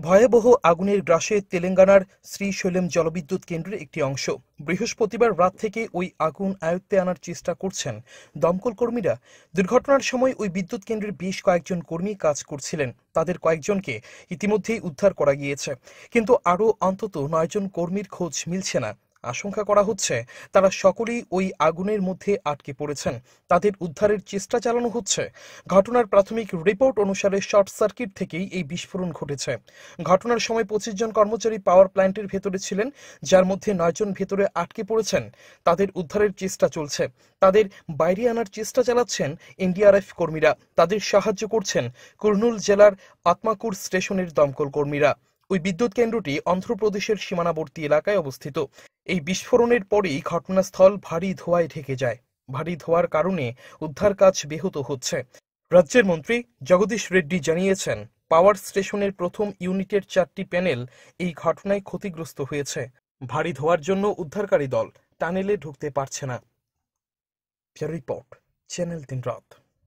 ভয়াবহ আগুনের গ্রাসে তেলেঙ্গানার শ্রীশৈলম জলবিদ্যুৎ কেন্দ্রের একটি অংশ। বৃহস্পতিবার রাত থেকে ওই আগুন আয়ত্তে আনার চেষ্টা করছেন দমকল কর্মীরা। দুর্ঘটনার সময় ওই বিদ্যুৎ কেন্দ্রের বেশ কয়েকজন কর্মী কাজ করছিলেন। তাদের কয়েকজনকে ইতিমধ্যেই উদ্ধার করা গিয়েছে। কিন্তু আরও অন্তত নয়জন কর্মীর খোঁজ মিলছে না। আশঙ্কা করা হচ্ছে তারা সকলেই ওই আগুনের মধ্যে আটকে পড়েছেন। তাদের উদ্ধারের চেষ্টা চালানো হচ্ছে। ঘটনার প্রাথমিক রিপোর্ট অনুসারে শর্ট সার্কিট থেকেই এই বিস্ফোরণ ঘটেছে। ঘটনার সময় পঁচিশ জন কর্মচারী পাওয়ার প্ল্যান্টের ভেতরে ছিলেন, যার মধ্যে নয়জন ভেতরে আটকে পড়েছেন। তাদের উদ্ধারের চেষ্টা চলছে। তাদের বাইরে আনার চেষ্টা চালাচ্ছেন এনডিআরএফ কর্মীরা। তাদের সাহায্য করছেন কুর্নুল জেলার আত্মাকুর স্টেশনের দমকল কর্মীরা। ওই বিদ্যুৎ কেন্দ্রটি অন্ধ্রপ্রদেশের সীমানাবর্তী এলাকায় অবস্থিত। এই বিস্ফোরণের পরেই ঘটনাস্থল ভারী ধোঁয়ায় ঢেকে যায়। ভারী ধোঁয়ার কারণে উদ্ধার কাজ ব্যাহত হচ্ছে। রাজ্যের মন্ত্রী জগদীশ রেড্ডি জানিয়েছেন, পাওয়ার স্টেশনের প্রথম ইউনিটের চারটি প্যানেল এই ঘটনায় ক্ষতিগ্রস্ত হয়েছে। ভারী ধোঁয়ার জন্য উদ্ধারকারী দল টানেলে ঢুকতে পারছে না। রিপোর্ট, চ্যানেল রাত।